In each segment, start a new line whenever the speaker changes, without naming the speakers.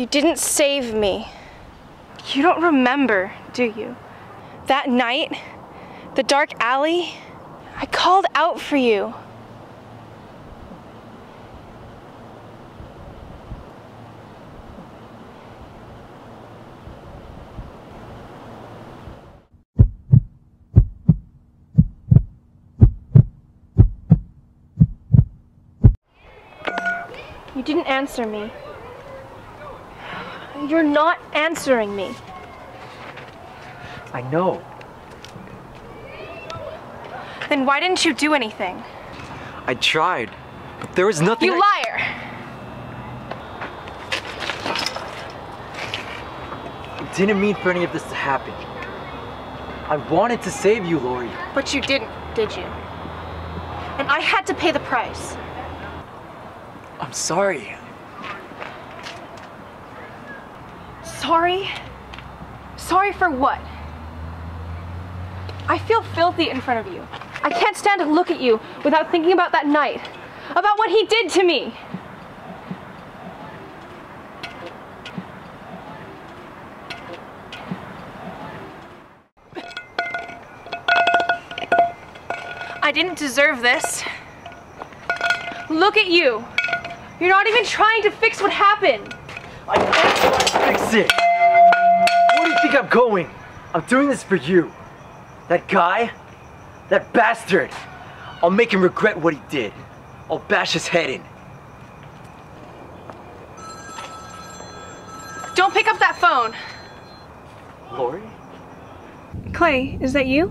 You didn't save me. You don't remember, do you? That night, the dark alley, I called out for you. You didn't answer me. You're not answering me.
I know.
Then why didn't you do anything?
I tried, but there was nothing.
You liar!
I didn't mean for any of this to happen. I wanted to save you, Lori.
But you didn't, did you? And I had to pay the price.
I'm sorry.
Sorry? Sorry for what? I feel filthy in front of you. I can't stand to look at you without thinking about that night. About what he did to me. I didn't deserve this. Look at you. You're not even trying to fix what happened.
I can't fix it. Where do you think I'm going? I'm doing this for you. That guy, that bastard. I'll make him regret what he did. I'll bash his head in.
Don't pick up that phone.
Lori?
Clay, is that you?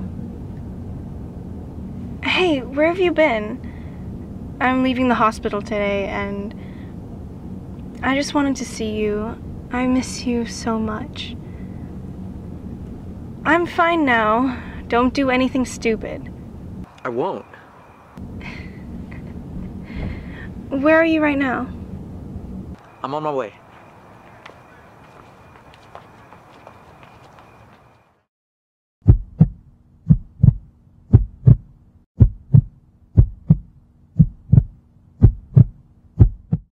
Hey, where have you been? I'm leaving the hospital today and I just wanted to see you. I miss you so much. I'm fine now. Don't do anything stupid.
I won't.
Where are you right now?
I'm on my way.